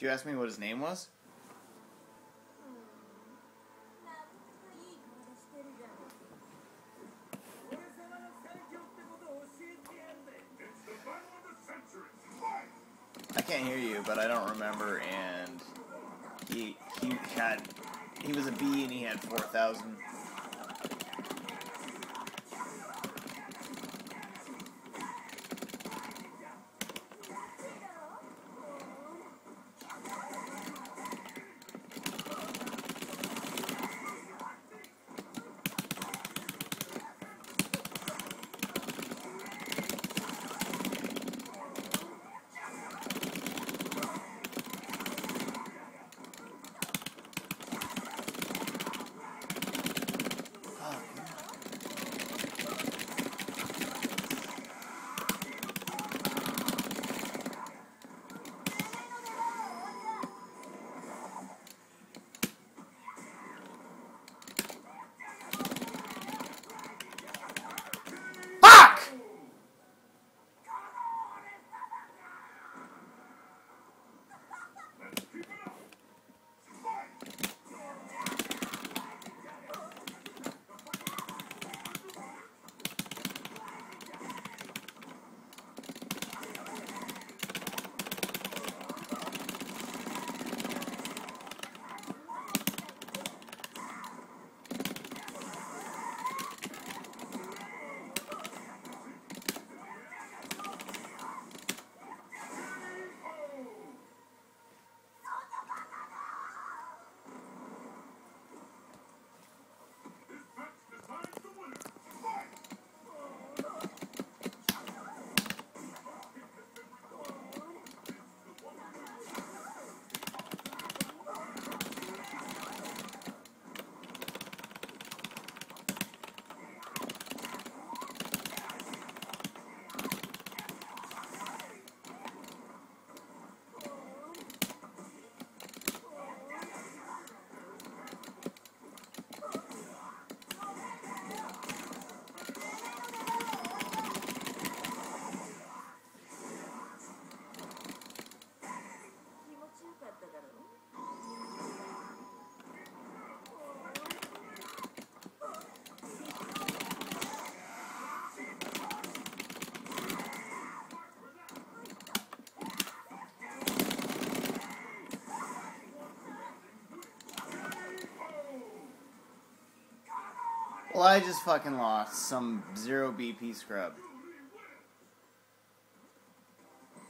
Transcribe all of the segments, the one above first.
You ask me what his name was? I can't hear you, but I don't remember. And he he had he was a B and he had four thousand. Well, I just fucking lost some zero BP scrub.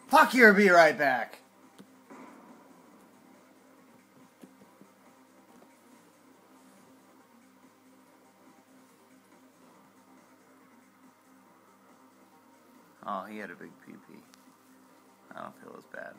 Fuck you, be right back. Oh, he had a big PP. I don't feel as bad.